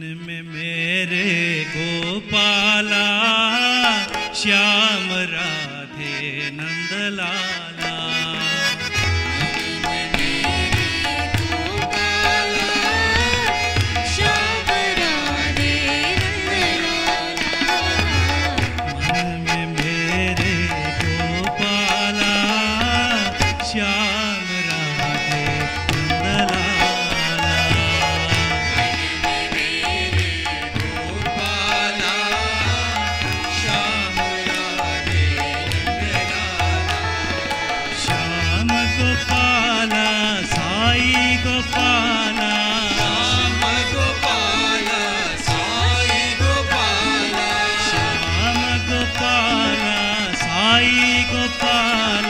मन मेरे गोपाला श्याम राधे नंदलाला। पता